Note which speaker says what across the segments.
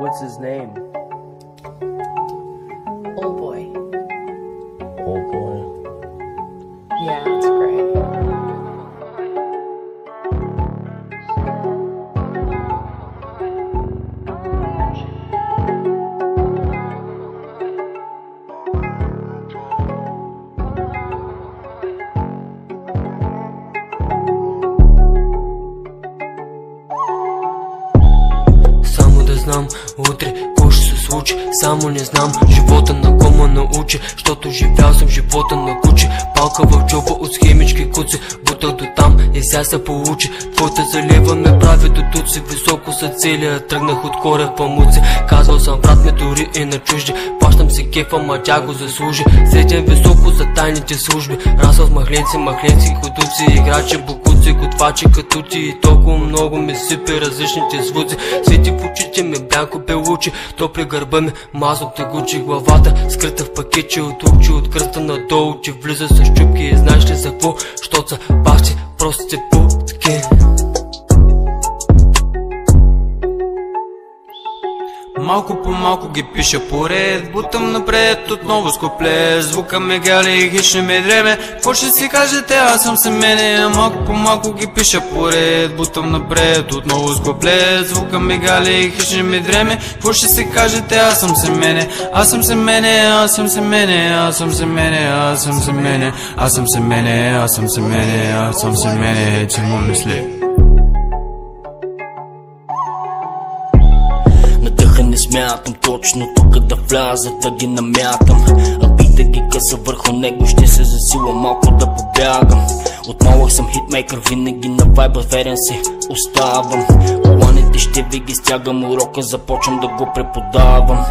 Speaker 1: What's his name?
Speaker 2: Old boy.
Speaker 1: Old boy.
Speaker 2: Yeah, that's great.
Speaker 3: Знам. Утре какво ще се случи Само не знам. Живота на кома научи Щото живял съм живота на куче. Палка в джоба от схемички куци Бутах до там и сега се получи. Твоята залива ме прави до туци Високо са целия тръгнах от коре в памуци Казал съм брат ми дори и на чужди. Плащам си кефа, ма тя го заслужи. Седям високо тайните служби. Расъл с махленци, махленци, кодуци Играчи, букуци, готвачи, катути. И толкова много ми сипи различните звуци. Свети в очите ми, бянко белучи Топли гърба ми, мазно тегучи главата Скрита в пакетче от лучи От кръста надолу, че влиза с чупки. И знаеш ли за какво? Щото са бахти, простите путки
Speaker 4: Малко по малко ги пиша поред. Бутам напред отново с Звука ме гали и хищно ме дреме. Какво ще си кажете, аз съм се мене Малко по малко ги пиша поред. Бутам напред отново с Звука ме гали и хищно ме дреме. Какво ще си кажете, аз съм се мене Аз съм се мене, аз съм се мене Аз съм се мене, аз съм се мене Аз съм се мене, аз съм се мене Аз съм се мене, че му мисли
Speaker 5: смятам точно тук да вляза да ги намятам. А бита ги къса върху него ще се засила малко да побягам. Отново съм хитмейкър, винаги на вайба верен си оставам. Коланите ще ви ги стягам, урока започвам да го преподавам.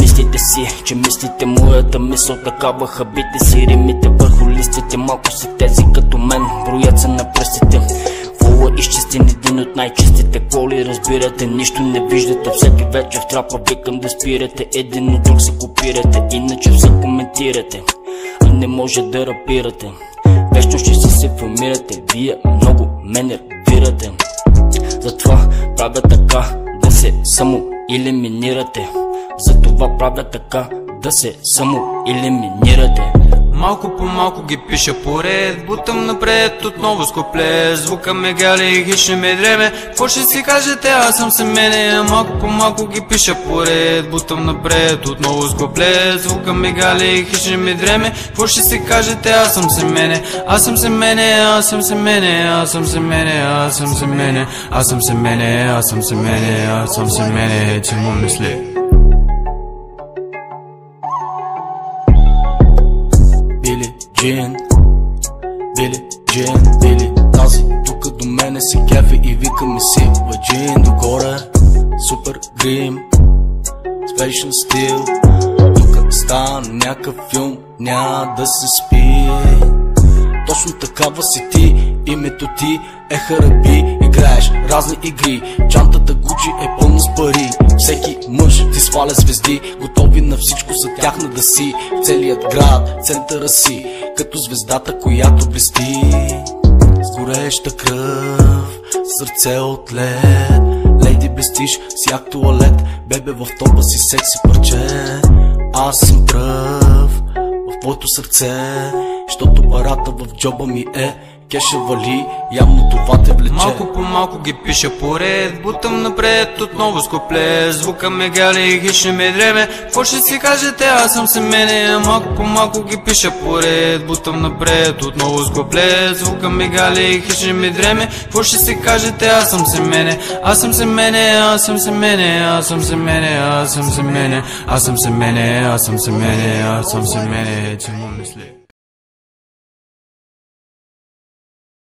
Speaker 5: Мислите си, че мислите моята мисъл такава Хабите си римите върху листите, малко са тези като мен Броят се на пръстите изчистен един от най-чистите коли Разбирате, нищо не виждате. Всеки вечер в трапа викам да спирате Един от друг се копирате Иначе все коментирате. А не може да рапирате. Вечно ще си се филмирате Вие много ме нервирате. Затова правя така да се само елиминирате Затова правя така да се само елиминирате
Speaker 4: Малко по малко ги пиша поред Бутам напред отново с Звука ме гали и хищно ме дреме. Какво ще си кажете, аз съм се мене Малко по малко ги пиша поред Бутам напред отново с Звука ме гали и хищно ме дреме. Какво ще си кажете, аз съм се мене Аз съм се мене, аз съм се мене Аз съм се мене, аз съм се мене Аз съм се мене, аз съм се мене Аз съм се мене, че му мисли
Speaker 5: Джин Били Джин Били Тази тук до мене се кефи и вика ми си Джин догоре. Супер грим. Спешен стил Тук стана някакъв филм Няма да се спи. Точно такава си ти Името ти е Хараби Играеш разни игри. Чантата Гучи е пълна с пари. Всеки мъж ти сваля звезди. Готови на всичко за тяхна да си В целият град, центъра си Като звездата, която блести. С гореща кръв Сърце от лед. Лейди блестиш си як туалет. Бебе в топа си секси парче. Аз съм пръв в твоето сърце Щото парата в джоба ми е Кеша вали, явно това те влече.
Speaker 4: Малко по малко ги пиша поред Бутам напред отново с копле Звука ме гали хищно ме дреме. Какво ще си кажете, аз съм се мене Малко по малко ги пиша поред Бутам напред отново с копле Звука ме гали хищно ме дреме. Какво ще си кажете, аз съм се мене. Аз съм се мене, аз съм се мене Аз съм се мене, аз съм се мене. Аз съм се мене, аз съм се мене Аз съм се мене, че му мисли